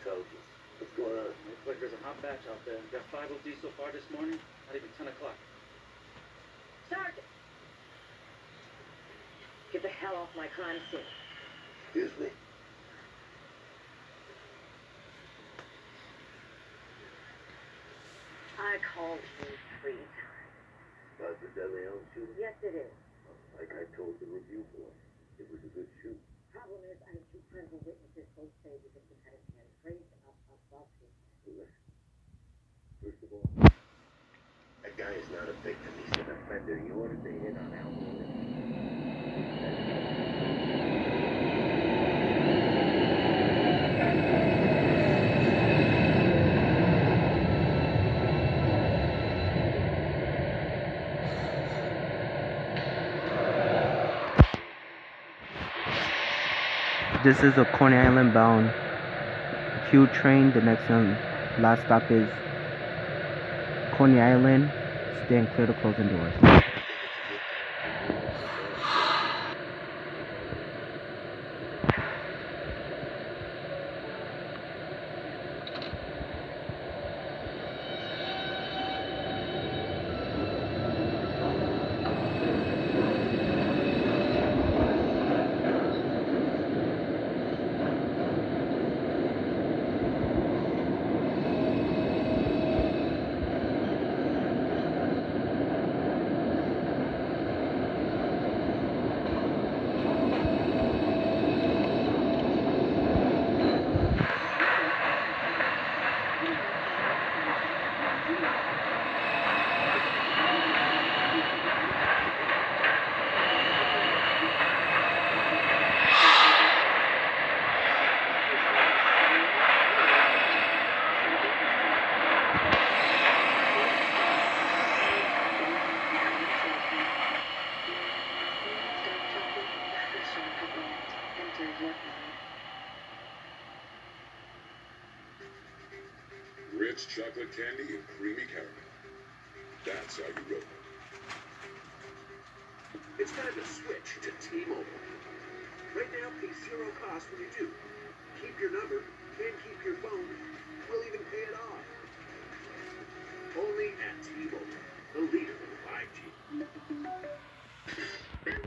Told you. What's going on? Looks like there's a hot batch out there. Got five OD so far this morning. Not even 10 o'clock. Sergeant! Get the hell off my crime scene. Excuse me? I called you three times. About the DeLeon shooting? Yes, it is. Like I told the review board, It was a good shoot. Problem is, I have two credible witnesses both Guy is not a victim. He's an offender. You ordered hit on. This is a Coney Island bound Q train. The next um, last stop is Coney Island. Stand clear to closing doors. Rich chocolate candy and creamy caramel. That's how you roll. It's time to switch to T-Mobile. Right now, pay zero cost when you do. Keep your number and keep your phone. We'll even pay it off. Only at T-Mobile, the leader in 5G.